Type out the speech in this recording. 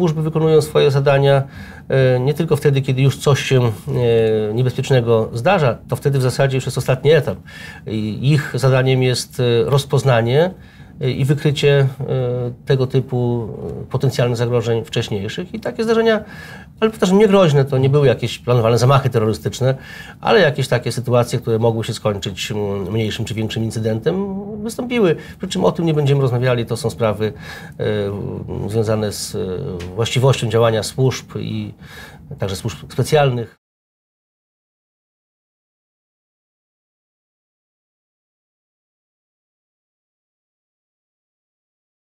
służby wykonują swoje zadania e, nie tylko wtedy, kiedy już coś się e, niebezpiecznego zdarza, to wtedy w zasadzie już jest ostatni etap. Ich zadaniem jest e, rozpoznanie i wykrycie tego typu potencjalnych zagrożeń wcześniejszych. I takie zdarzenia, ale powtarzam, nie groźne, to nie były jakieś planowane zamachy terrorystyczne, ale jakieś takie sytuacje, które mogły się skończyć mniejszym czy większym incydentem, wystąpiły. Przy czym o tym nie będziemy rozmawiali, to są sprawy związane z właściwością działania służb i także służb specjalnych.